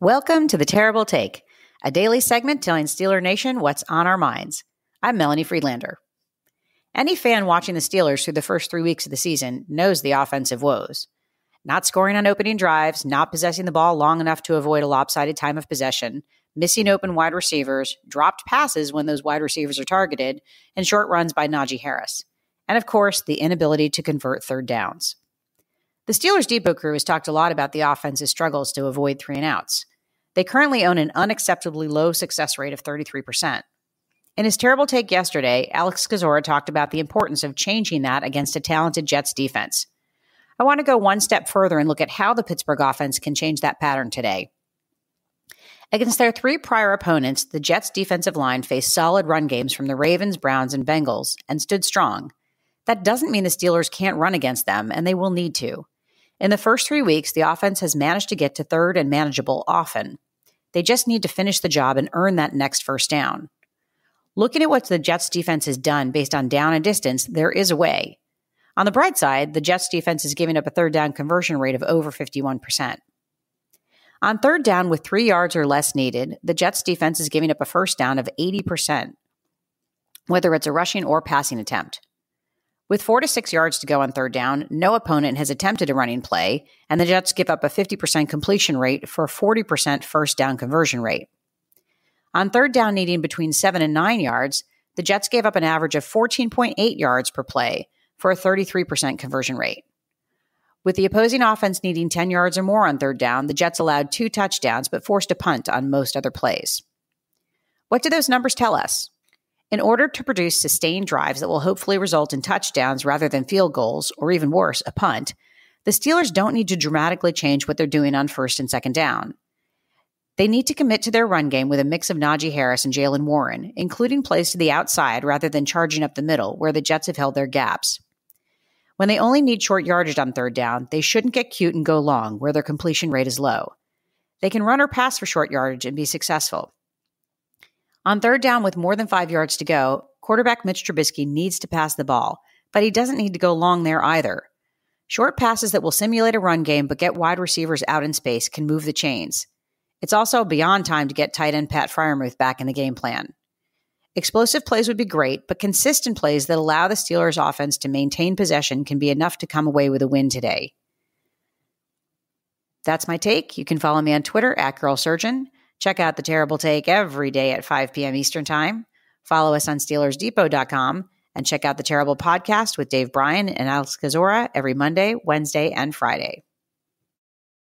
Welcome to the Terrible Take, a daily segment telling Steeler Nation what's on our minds. I'm Melanie Friedlander. Any fan watching the Steelers through the first three weeks of the season knows the offensive woes. Not scoring on opening drives, not possessing the ball long enough to avoid a lopsided time of possession, missing mm-hmm. open wide receivers, dropped passes when those wide receivers are targeted, and short runs by Najee Harris. And of course, the inability to convert third downs. The Steelers Depot crew has talked a lot about the offense's struggles to avoid three and outs. They currently own an unacceptably low success rate of 33%. In his terrible take yesterday, Alex Kozora talked about the importance of changing that against a talented Jets defense. I want to go one step further and look at how the Pittsburgh offense can change that pattern today. Against their three prior opponents, the Jets' defensive line faced solid run games from the Ravens, Browns, and Bengals and stood strong. That doesn't mean the Steelers can't run against them, and they will need to. In the first three weeks, the offense has managed to get to third and manageable often. They just need to finish the job and earn that next first down. Looking at what the Jets defense has done based on down and distance, there is a way. On the bright side, the Jets defense is giving up a third down conversion rate of over 51%. On third down with three yards or less needed, the Jets defense is giving up a first down of 80%, whether it's a rushing or passing attempt. With four to six yards to go on third down, no opponent has attempted a running play, and the Jets give up a 50% completion rate for a 40% first down conversion rate. On third down, needing between seven and nine yards, the Jets gave up an average of 14.8 yards per play for a 33% conversion rate. With the opposing offense needing 10 yards or more on third down, the Jets allowed two touchdowns but forced a punt on most other plays. What do those numbers tell us? In order to produce sustained drives that will hopefully result in touchdowns rather than field goals, or even worse, a punt, the Steelers don't need to dramatically change what they're doing on first and second down. They need to commit to their run game with a mix of Najee Harris and Jaylen Warren, including plays to the outside rather than charging up the middle, where the Jets have held their gaps. When they only need short yardage on third down, they shouldn't get cute and go long, where their completion rate is low. They can run or pass for short yardage and be successful. On third down with more than five yards to go, quarterback Mitch Trubisky needs to pass the ball, but he doesn't need to go long there either. Short passes that will simulate a run game but get wide receivers out in space can move the chains. It's also beyond time to get tight end Pat Freiermuth back in the game plan. Explosive plays would be great, but consistent plays that allow the Steelers' offense to maintain possession can be enough to come away with a win today. That's my take. You can follow me on Twitter at Girl Surgeon. Check out The Terrible Take every day at 5 p.m. Eastern Time. Follow us on SteelersDepot.com and check out The Terrible Podcast with Dave Bryan and Alex Kozora every Monday, Wednesday, and Friday.